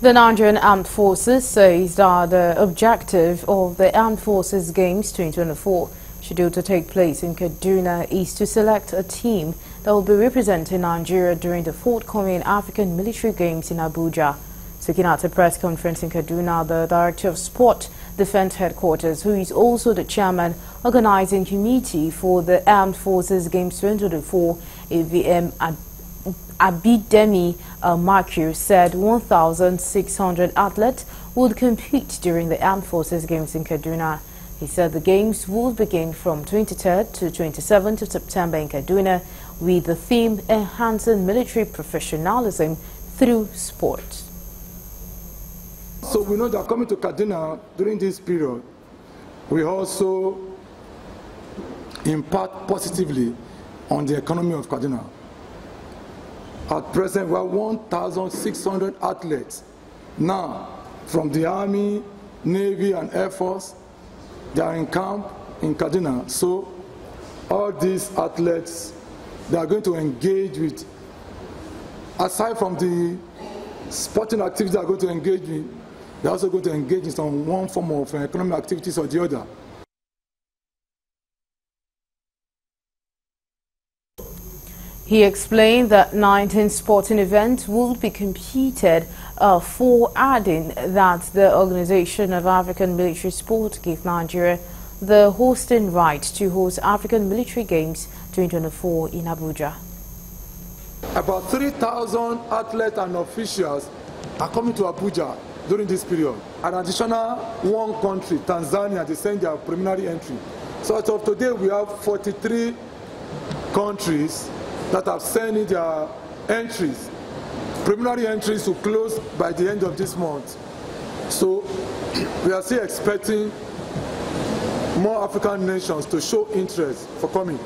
The Nigerian Armed Forces says that the objective of the Armed Forces Games 2024 scheduled to take place in Kaduna is to select a team that will be representing Nigeria during the forthcoming African Military Games in Abuja. Speaking at a press conference in Kaduna, the Director of Sport Defense Headquarters, who is also the Chairman Organizing Committee for the Armed Forces Games 2024, AVM Abidemi uh, said 1,600 athletes would compete during the Armed Forces Games in Kaduna. He said the games will begin from 23rd to 27th of September in Kaduna with the theme Enhancing Military Professionalism Through Sport. So we know that coming to Kaduna during this period, we also impact positively on the economy of Kaduna. At present, we have 1,600 athletes now from the Army, Navy, and Air Force. They are in camp in Kaduna. So all these athletes, they are going to engage with, aside from the sporting activities they are going to engage in, they're also going to engage in some one form of uh, economic activities or the other. He explained that 19 sporting events will be competed uh, for, adding that the Organization of African Military Sport gave Nigeria the hosting right to host African Military Games 2024 in Abuja. About 3,000 athletes and officials are coming to Abuja during this period. An additional one country, Tanzania, they send their preliminary entry. So as of today, we have 43 countries that have sent in their entries. Preliminary entries will close by the end of this month. So we are still expecting more African nations to show interest for coming.